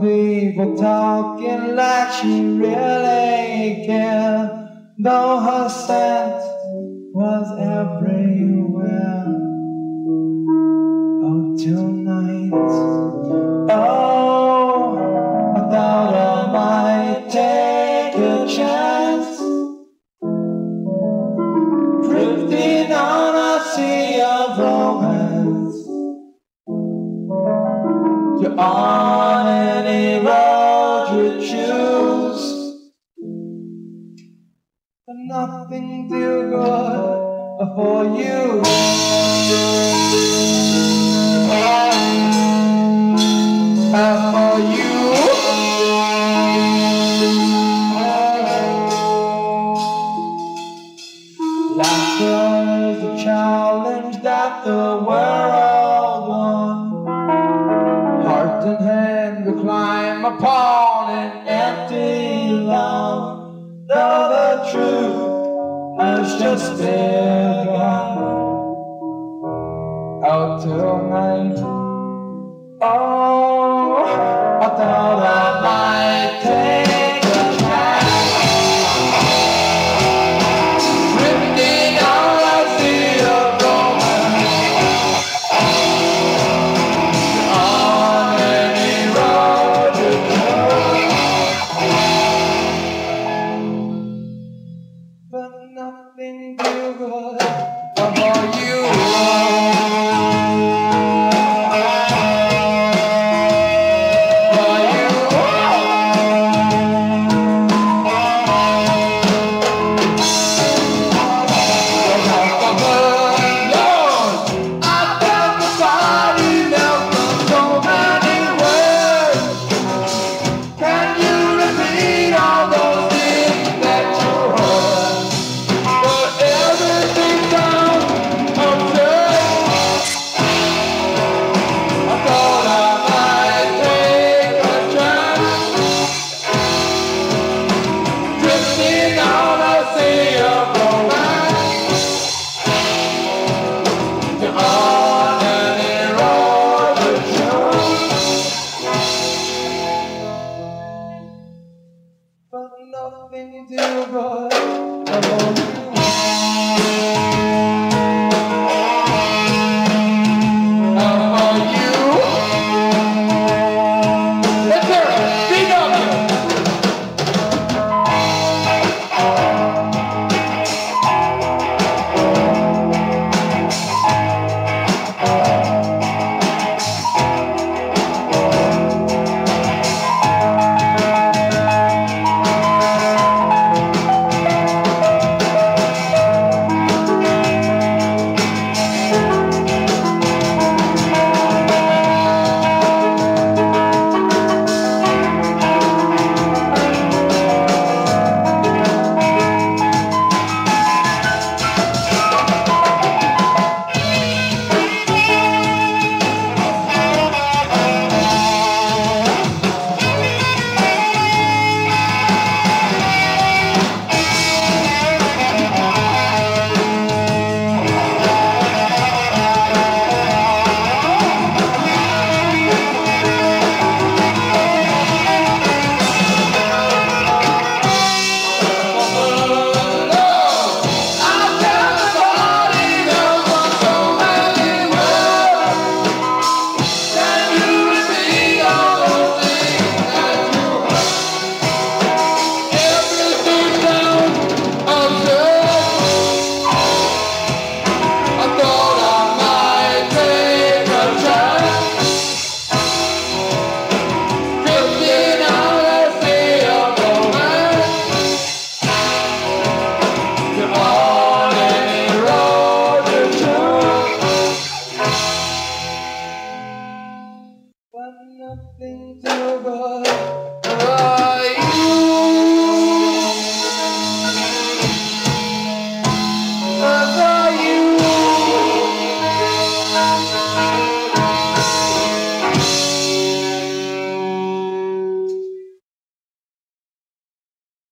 people talking like she really care. though her sad. to on any road you choose. And nothing too good for you. Upon an empty lawn, Though the truth has just begun. Out tonight. Oh, I thought I Oh. you do good. Bye-bye.